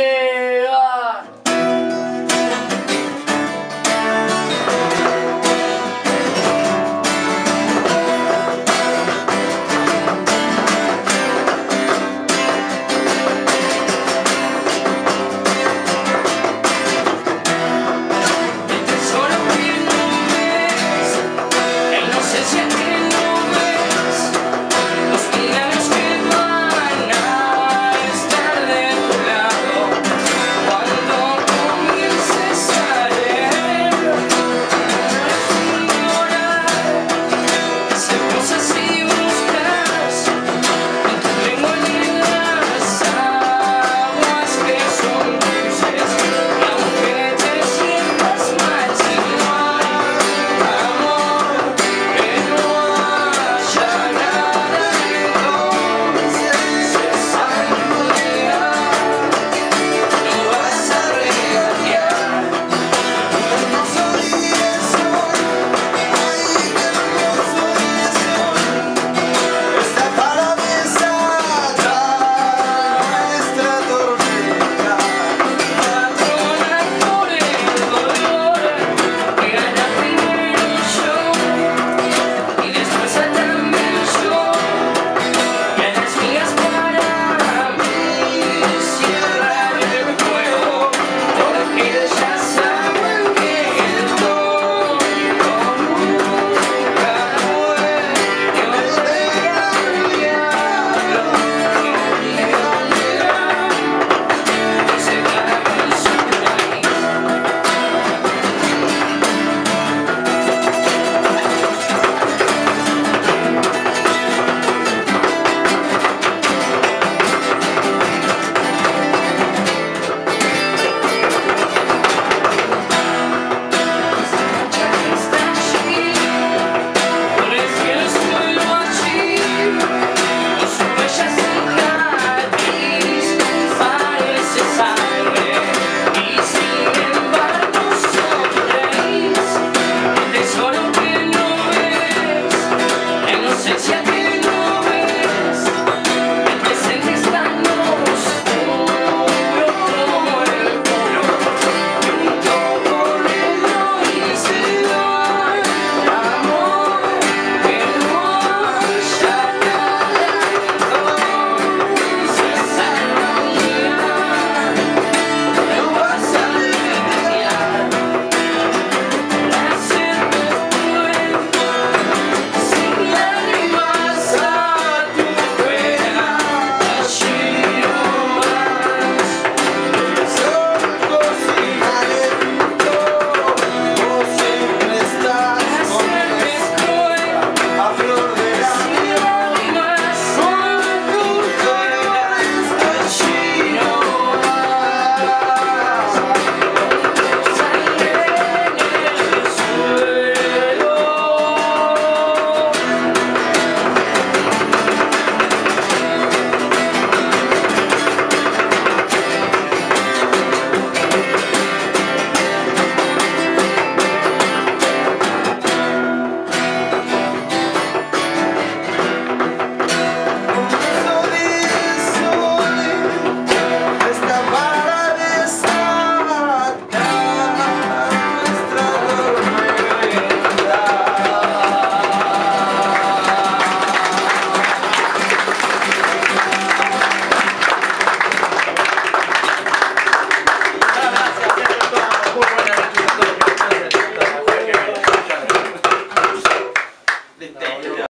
Yay!